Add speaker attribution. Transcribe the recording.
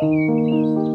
Speaker 1: Thank you.